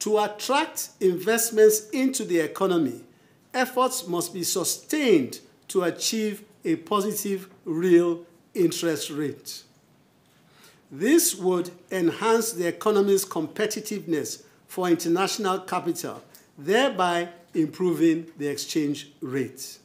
To attract investments into the economy, efforts must be sustained to achieve a positive real interest rate. This would enhance the economy's competitiveness for international capital, thereby improving the exchange rate.